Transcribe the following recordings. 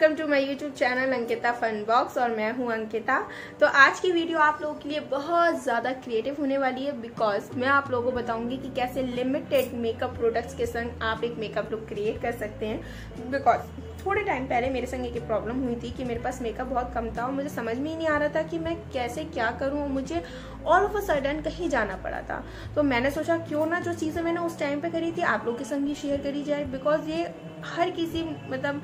Welcome to my YouTube channel Ankita fun box और मैं हूँ अंकिता। तो आज की वीडियो आप लोगों के लिए बहुत ज़्यादा क्रिएटिव होने वाली है बिकॉज़ मैं आप लोगों को बताऊँगी कि कैसे लिमिटेड मेकअप प्रोडक्ट्स के संग आप एक मेकअप लुक क्रिएट कर सकते हैं। बिकॉज़ थोड़े टाइम पहले मेरे संग एक प्रॉब्लम हुई थी कि मेरे पास मेकअप बहुत कम था और मुझे समझ में ही नहीं आ रहा था कि मैं कैसे क्या करूँ मुझे ऑल ऑफ़ अ सडन कहीं जाना पड़ा था। तो मैंने सोचा, क्यों ना जो चीज़ें मैंने उस टाइम पे करी थी, आप लोग के संग ही शेयर करी जाए। बिकॉज़ ये हर किसी मतलब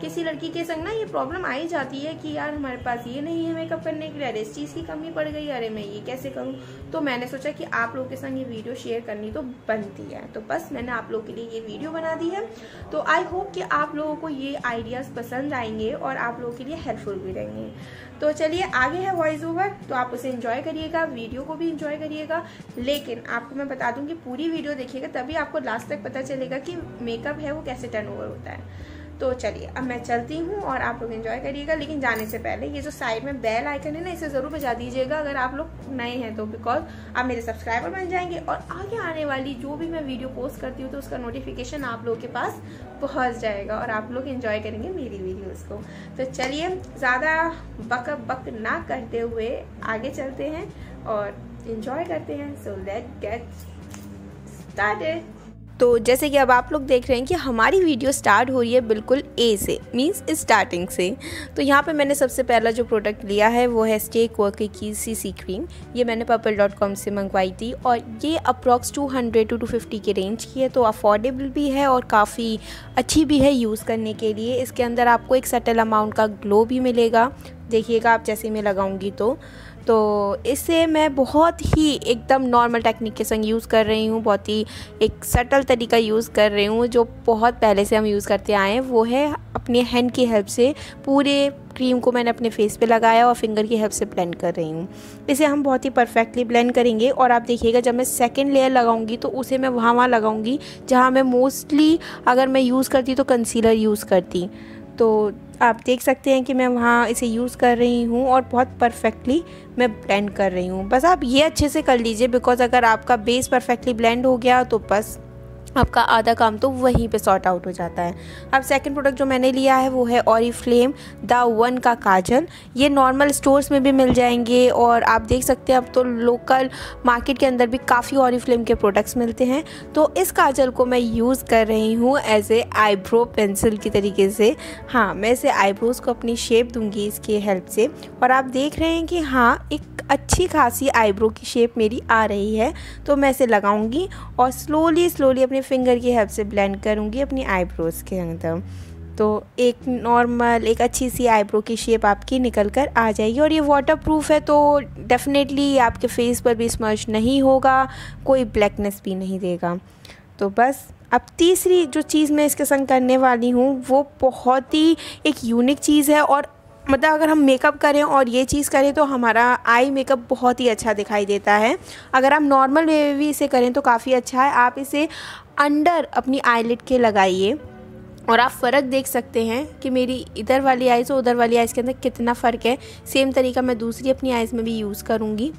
किसी लड़की के संग ना ये प्रॉब्लम आ ही जाती है कि यार हमारे पास ये नहीं है मेकअप करने के लिए, अरे इस चीज़ की कमी पड़ गई, अरे मैं ये कैसे करूँ? तो मैंने सोचा कि आप लोगों के संग ये वीडियो शेयर करनी तो बनती है। तो बस मैंने आप लोग के लिए ये वीडियो बना दी है। तो आई होप कि आप लोगों को ये आइडियाज़ पसंद आएँगे और आप लोगों के लिए हेल्पफुल भी रहेंगे। तो चलिए, आगे है वॉइस ओवर तो आप उसे इंजॉय करिएगा। वीडियो को भी इंजॉय करिएगा। लेकिन आपको मैं बता दूँ कि पूरी वीडियो देखिएगा, तभी आपको लास्ट तक पता चलेगा कि मेकअप है, वो कैसे टर्न ओवर होता है। तो चलिए, अब मैं चलती हूँ और आप लोग एंजॉय करिएगा, लेकिन जाने से पहले ये जो साइड में बेल आइकन है ना, इसे ज़रूर बजा दीजिएगा अगर आप लोग नए हैं तो बिकॉज़ आप मेरे सब्सक्राइबर बन जाएँगे और आगे आने वाली जो भी मैं वीडियो पोस्ट करती हूँ तो उसका नोटिफिकेशन आप लोगों के पास पहुँच जाएगा और आप लोग इन्जॉय करेंगे मेरी वीडियोज़ को। तो चलिए, ज़्यादा बक बक ना करते हुए आगे चलते हैं। और इन्जॉय करते हैं सो लेट गेट स्टार्टेड तो जैसे कि अब आप लोग देख रहे हैं कि हमारी वीडियो स्टार्ट हो रही है बिल्कुल ए से मींस स्टार्टिंग से। तो यहाँ पे मैंने सबसे पहला जो प्रोडक्ट लिया है, वो है स्टेक वर्क की सी सी क्रीम ये मैंने पर्पल डॉट कॉम से मंगवाई थी और ये approx two hundred two two fifty के रेंज की है तो अफोर्डेबल भी है और काफ़ी अच्छी भी है यूज़ करने के लिए। इसके अंदर आपको एक सटल अमाउंट का ग्लो भी मिलेगा। देखिएगा आप, जैसे मैं लगाऊँगी तो। तो इसे मैं बहुत ही एकदम नॉर्मल टेक्निक के संग यूज़ कर रही हूँ, बहुत ही एक सटल तरीका यूज़ कर रही हूँ, जो बहुत पहले से हम यूज़ करते आए हैं, वो है अपने हैंड की हेल्प से पूरे क्रीम को मैंने अपने फेस पे लगाया और फिंगर की हेल्प से ब्लेंड कर रही हूँ। इसे हम बहुत ही परफेक्टली ब्लेंड करेंगे और आप देखिएगा, जब मैं सेकेंड लेयर लगाऊँगी तो उसे मैं वहाँ वहाँ लगाऊँगी, जहाँ मैं मोस्टली अगर मैं यूज़ करती तो कंसीलर यूज़ करती। तो आप देख सकते हैं कि मैं वहाँ इसे यूज़ कर रही हूँ और बहुत परफेक्टली मैं ब्लेंड कर रही हूँ। बस आप ये अच्छे से कर लीजिए बिकॉज़ अगर आपका बेस परफेक्टली ब्लेंड हो गया तो बस। आपका आधा काम तो वहीं पे सॉर्ट आउट हो जाता है। अब सेकंड प्रोडक्ट जो मैंने लिया है वो है ऑरी फ्लेम द वन का काजल। ये नॉर्मल स्टोर्स में भी मिल जाएँगे और आप देख सकते हैं अब तो लोकल मार्केट के अंदर भी काफ़ी ऑरी फ्लेम के प्रोडक्ट्स मिलते हैं। तो इस काजल को मैं यूज़ कर रही हूँ एज ए आईब्रो पेंसिल की तरीके से। हाँ मैं इसे आईब्रोज़ को अपनी शेप दूँगी इसके हेल्प से। और आप देख रहे हैं कि हाँ एक अच्छी खासी आईब्रो की शेप मेरी आ रही है। तो मैं इसे लगाऊँगी और स्लोली स्लोली अपने फिंगर की हेल्प से ब्लेंड करूँगी अपनी आईब्रोज़ के अंदर। तो एक नॉर्मल एक अच्छी सी आईब्रो की शेप आपकी निकल कर आ जाएगी। और ये वाटर प्रूफ है तो डेफिनेटली आपके फेस पर भी स्मर्श नहीं होगा, कोई ब्लैकनेस भी नहीं देगा। तो बस, अब तीसरी जो चीज़ मैं इसके संग करने वाली हूँ, वो बहुत ही एक यूनिक चीज़ है और मतलब अगर हम मेकअप करें और ये चीज़ करें तो हमारा आई मेकअप बहुत ही अच्छा दिखाई देता है। अगर आप नॉर्मल वे में भी इसे करें तो काफ़ी अच्छा है। आप इसे अंडर अपनी आईलिट के लगाइए और आप फ़र्क देख सकते हैं कि मेरी इधर वाली आइज़ और उधर वाली आइज़ के अंदर कितना फ़र्क है। सेम तरीका मैं दूसरी अपनी आइज़ में भी यूज़ करूँगी।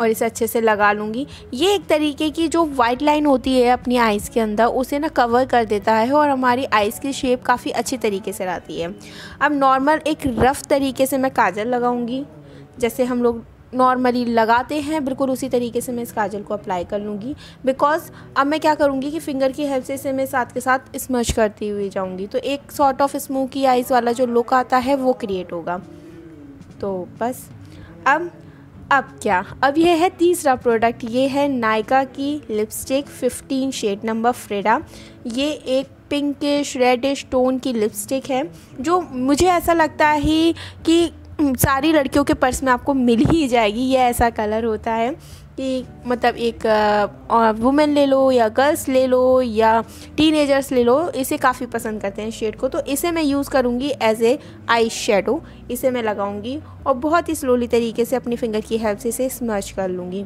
और इसे अच्छे से लगा लूँगी। ये एक तरीके की जो वाइट लाइन होती है अपनी आइज़ के अंदर, उसे ना कवर कर देता है और हमारी आइज़ की शेप काफ़ी अच्छी तरीके से रहती है। अब नॉर्मल एक रफ़ तरीके से मैं काजल लगाऊँगी। जैसे हम लोग नॉर्मली लगाते हैं, बिल्कुल उसी तरीके से मैं इस काजल को अप्लाई कर लूँगी। बिकॉज़ अब मैं क्या करूँगी कि फिंगर की हेल्प से इसे मैं साथ के साथ स्मच करती हुई जाऊँगी। तो एक सॉर्ट ऑफ़ स्मोकी आइज़ वाला जो लुक आता है, वो क्रिएट होगा। तो बस, अब अब क्या? अब यह है तीसरा प्रोडक्ट ये है नायका की लिपस्टिक 15 शेड नंबर फ्रेडा ये एक पिंकिश रेडिश टोन की लिपस्टिक है, जो मुझे ऐसा लगता है कि सारी लड़कियों के पर्स में आपको मिल ही जाएगी, ये ऐसा कलर होता है। कि मतलब एक वुमेन ले लो या गर्ल्स ले लो या टीनेजर्स ले लो, इसे काफ़ी पसंद करते हैं शेड को। तो इसे मैं यूज़ करूँगी एज ए आई शेडो इसे मैं लगाऊँगी और बहुत ही स्लोली तरीके से अपनी फिंगर की हेल्प से इसे स्मर्च कर लूँगी।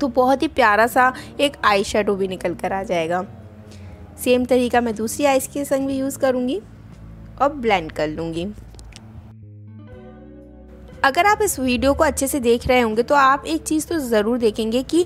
तो बहुत ही प्यारा सा एक आई शेडो भी निकल कर आ जाएगा। सेम तरीका मैं दूसरी आइस के संग भी यूज़ करूँगी और ब्लेंड कर लूँगी। अगर आप इस वीडियो को अच्छे से देख रहे होंगे तो आप एक चीज़ तो ज़रूर देखेंगे कि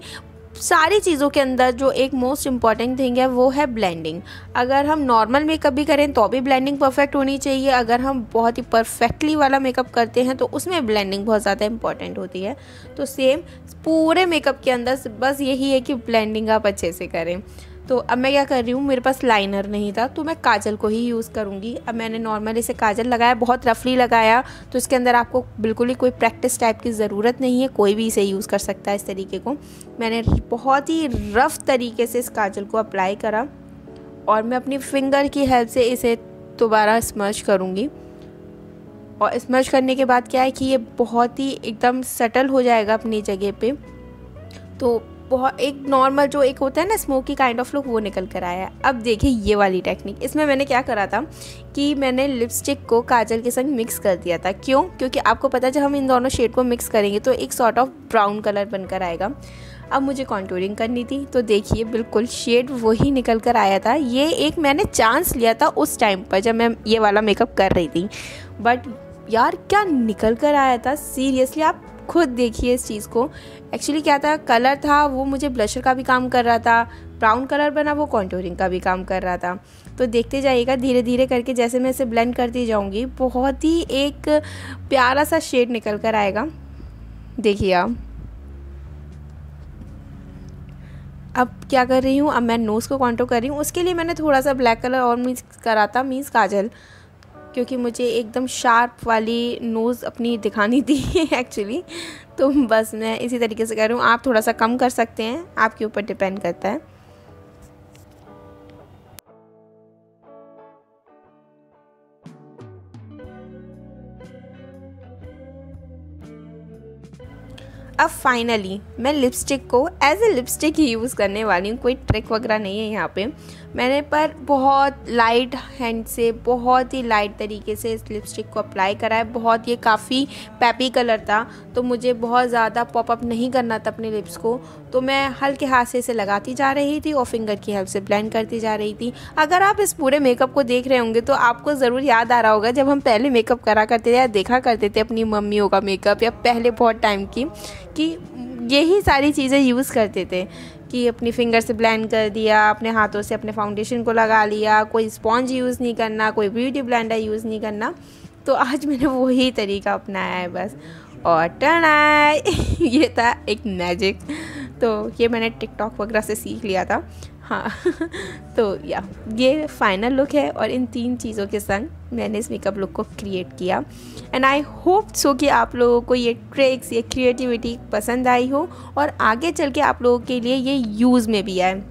सारी चीज़ों के अंदर जो एक मोस्ट इंपॉर्टेंट थिंग है, वो है ब्लेंडिंग अगर हम नॉर्मल मेकअप भी करें तो भी ब्लेंडिंग परफेक्ट होनी चाहिए. अगर हम बहुत ही परफेक्टली वाला मेकअप करते हैं तो उसमें ब्लेंडिंग बहुत ज़्यादा इंपॉर्टेंट होती है. तो सेम पूरे मेकअप के अंदर बस यही है कि ब्लेंडिंग आप अच्छे से करें. तो अब मैं क्या कर रही हूँ, मेरे पास लाइनर नहीं था तो मैं काजल को ही यूज़ करूँगी। अब मैंने नॉर्मल इसे काजल लगाया, बहुत रफली लगाया तो इसके अंदर आपको बिल्कुल ही कोई प्रैक्टिस टाइप की ज़रूरत नहीं है, कोई भी इसे यूज़ कर सकता है इस तरीके को। मैंने बहुत ही रफ़ तरीके से इस काजल को अप्लाई करा और मैं अपनी फिंगर की हेल्प से इसे दोबारा स्मर्च करूँगी। और स्मर्च करने के बाद क्या है कि ये बहुत ही एकदम सटल हो जाएगा अपनी जगह पे। तो बहुत, एक नॉर्मल जो एक होता है ना स्मोकी काइंड ऑफ़ लुक वो निकल कर आया है। अब देखिए ये वाली टेक्निक इसमें मैंने क्या करा था कि मैंने लिपस्टिक को काजल के संग मिक्स कर दिया था। क्यों? क्योंकि आपको पता है, जब हम इन दोनों शेड को मिक्स करेंगे तो एक सॉर्ट ऑफ़ ब्राउन कलर बनकर आएगा। अब मुझे कॉन्टूरिंग करनी थी तो देखिए बिल्कुल शेड वही निकल कर आया था। ये एक मैंने चांस लिया था उस टाइम पर, जब मैं ये वाला मेकअप कर रही थी। बट यार, क्या निकल कर आया था? सीरियसली आप खुद देखिए इस चीज़ को। एक्चुअली क्या था कलर था, वो मुझे ब्लशर का भी काम कर रहा था ब्राउन कलर बना, वो कॉन्टोरिंग का भी काम कर रहा था। तो देखते जाइएगा धीरे धीरे करके जैसे मैं इसे ब्लेंड करती जाऊँगी, बहुत ही एक प्यारा सा शेड निकल कर आएगा। देखिए आप। अब क्या कर रही हूँ, अब मैं नोज़ को कॉन्टो कर रही हूँ, उसके लिए मैंने थोड़ा सा ब्लैक कलर और मिक्स करा था मीन्स काजल। क्योंकि मुझे एकदम शार्प वाली नोज़ अपनी दिखानी थी एक्चुअली तो बस मैं इसी तरीके से कर रही हूँ, आप थोड़ा सा कम कर सकते हैं, आपके ऊपर डिपेंड करता है। अब फाइनली मैं लिपस्टिक को एज ए लिपस्टिक ही यूज़ करने वाली हूँ, कोई ट्रिक वगैरह नहीं है यहाँ पे। मैंने पर बहुत लाइट हैंड से, बहुत ही लाइट तरीके से इस लिपस्टिक को अप्लाई करा है। बहुत ये काफ़ी पैपी कलर था तो मुझे बहुत ज़्यादा पॉपअप नहीं करना था अपने लिप्स को। तो मैं हल्के हाथ से इसे लगाती जा रही थी और फिंगर की हेल्प से ब्लेंड करती जा रही थी। अगर आप इस पूरे मेकअप को देख रहे होंगे तो आपको ज़रूर याद आ रहा होगा, जब हम पहले मेकअप करा करते थे या देखा करते थे अपनी मम्मियों का मेकअप या पहले बहुत टाइम की, कि यही सारी चीज़ें यूज़ करते थे कि अपनी फिंगर से ब्लेंड कर दिया, अपने हाथों से अपने फाउंडेशन को लगा लिया, कोई स्पॉन्ज यूज़ नहीं करना, कोई ब्यूटी ब्लेंडर यूज़ नहीं करना। तो आज मैंने वही तरीका अपनाया है बस। और आए ये था एक मैजिक तो ये मैंने टिकटॉक वगैरह से सीख लिया था। हाँ तो या, ये फाइनल लुक है और इन तीन चीज़ों के संग मैंने इस मेकअप लुक को क्रिएट किया। एंड आई होप सो कि आप लोगों को ये ट्रिक्स ये क्रिएटिविटी पसंद आई हो और आगे चल के आप लोगों के लिए ये यूज़ में भी आए।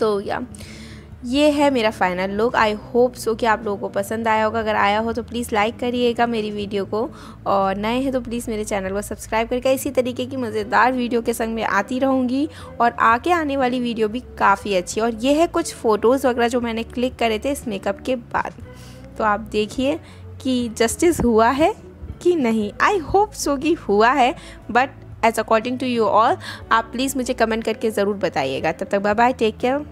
तो या ये है मेरा final look I hope so कि आप लोगों को पसंद आया होगा. अगर आया हो तो प्लीज़ लाइक करिएगा मेरी वीडियो को. और नए हैं तो प्लीज़ मेरे चैनल को सब्सक्राइब करके इसी तरीके की मज़ेदार वीडियो के संग में आती रहूँगी. और आके आने वाली वीडियो भी काफ़ी अच्छी और ये है कुछ फ़ोटोज़ वगैरह जो मैंने क्लिक करे थे इस मेकअप के बाद. तो आप देखिए कि जस्टिस हुआ है कि नहीं? आई होप सो कि हुआ है. But as according to you all आप प्लीज़ मुझे कमेंट करके ज़रूर बताइएगा. तब तक बाय बाय टेक केयर